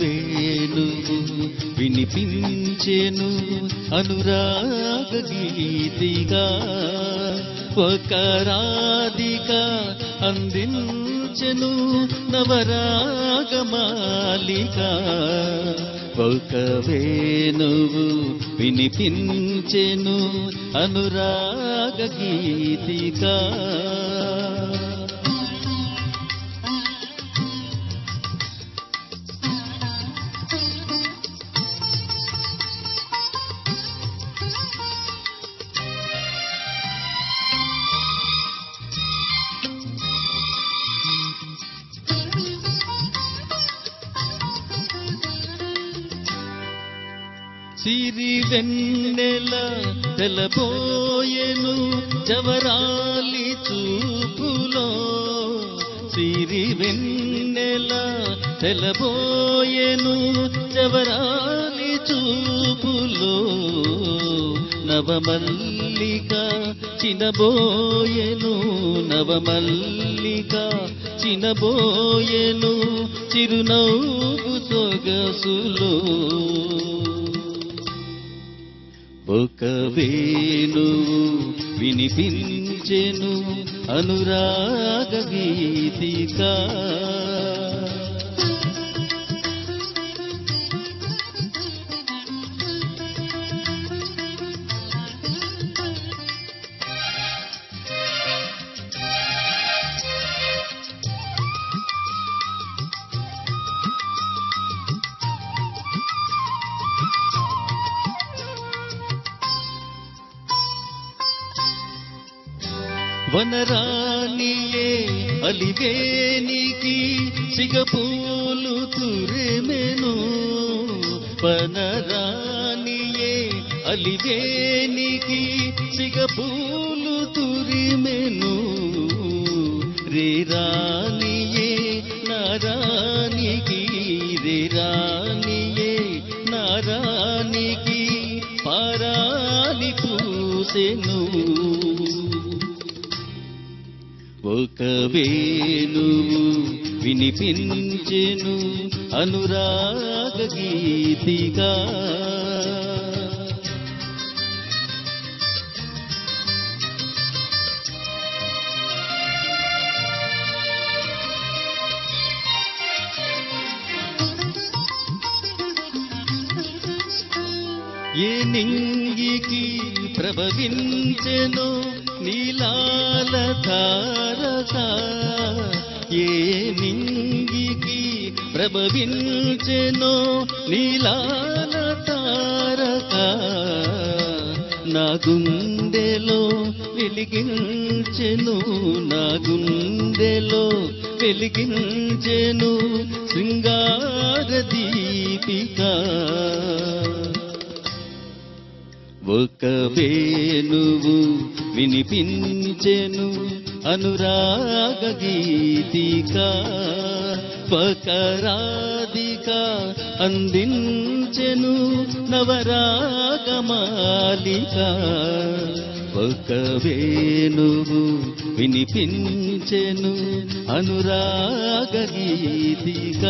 వేణువు వినిపించెను అనురాగ గీతిగా. ఒక రాధిక అందించెను నవరాగమాలిక ఒక వేణువు వినిపించెను అనురాగ గీతిగా. సిరి వెన్నెల తెలబోయెను జవరాలి చూపులో. సిరి వెన్నెల తెలబోయెను జవరాలి చూపులో. నవమల్లిక చినబోయెను నవమల్లిక చినబోయెను చిరునవ్వు సొగసులో. ఒక వేణువు వినిపించెను అనురాగ గీతికా. వనరాణియే అలివేనికి సిగపూలు తురిమెను. వనరాణియే అలివేనికి సిగపూలు తురిమెను. రేరానియే నారానికి రేరానియే నారానికి పారాని పూసెను. ఒక వేణువు వినిపించెను అనురాగ గీతిగా. ఏ నింగికి ప్రభవించెను నీలాల ధారక ఏ నింగికి ప్రభవించెను నీలాల తారక నా గుండెలో వెలిగించెను నా గుండెలో వెలిగించెను శృంగార దీపికా ఒక వేణువు వినిపించెను అనురాగ గీతిక ఒక అందించెను నవరాగమాలిక ఒక వేణువు వినిపించెను అనురాగ గీతిక